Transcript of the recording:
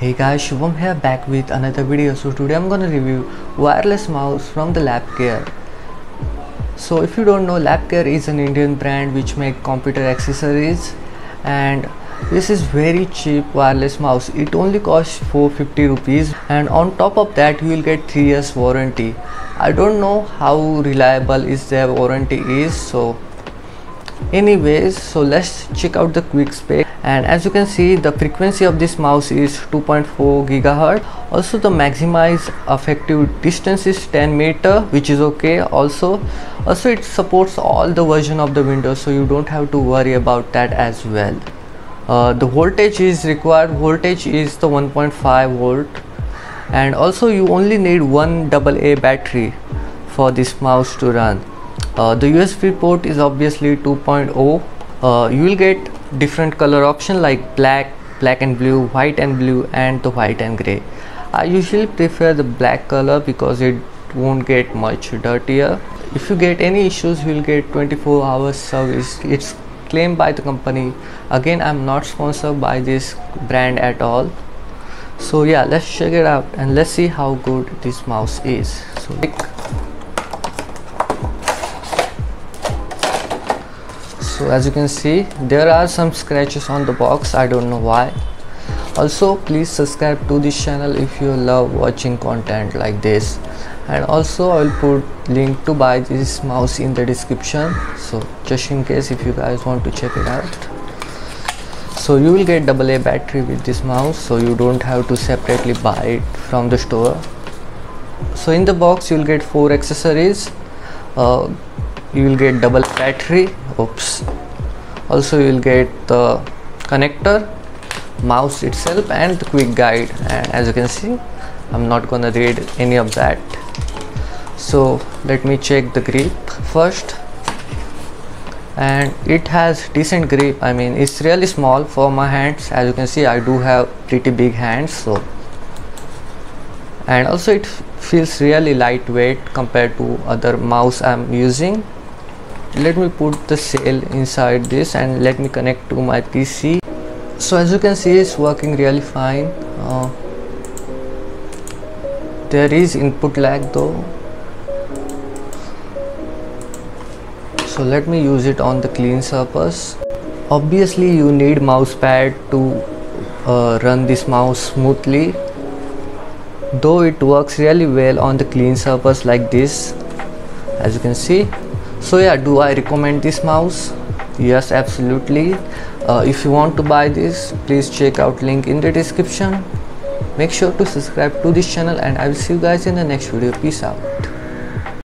Hey guys, Shubham here back with another video. So today I'm gonna review wireless mouse from the Lapcare. So if you don't know, Lapcare is an Indian brand which make computer accessories and this is very cheap wireless mouse it only costs 450 rupees and on top of that you will get 3 years warranty i don't know how reliable is their warranty is so anyways so let's check out the quick spec and as you can see the frequency of this mouse is 2.4 gigahertz. Also the maximized effective distance is 10 meter which is okay also. Also it supports all the version of the windows so you don't have to worry about that as well. Uh, the voltage is required. Voltage is the 1.5 volt. And also you only need one AA battery for this mouse to run uh, the USB port is obviously 2.0 uh, you will get different color option like black black and blue white and blue and the white and gray. I usually prefer the black color because it won't get much dirtier. If you get any issues you will get 24 hours service. It's claimed by the company. Again I'm not sponsored by this brand at all. So yeah let's check it out and let's see how good this mouse is. So so as you can see there are some scratches on the box. I don't know why. Also please subscribe to this channel if you love watching content like this. And also i will put link to buy this mouse in the description. So just in case if you guys want to check it out. So you will get double a battery with this mouse. So you don't have to separately buy it from the store. So in the box you will get four accessories. Uh, you will get double battery oops. Also you will get the connector mouse itself and the quick guide. And as you can see I'm not gonna read any of that. So let me check the grip first. And it has decent grip. I mean it's really small for my hands. As you can see I do have pretty big hands so. And also it feels really lightweight compared to other mouse I'm using let me put the cell inside this and let me connect to my PC so as you can see it's working really fine. Uh, there is input lag though. So let me use it on the clean surface. Obviously you need mouse pad to uh, run this mouse smoothly. Though it works really well on the clean surface like this as you can see so yeah do i recommend this mouse? Yes absolutely. Uh, if you want to buy this please check out link in the description. Make sure to subscribe to this channel and i will see you guys in the next video. Peace out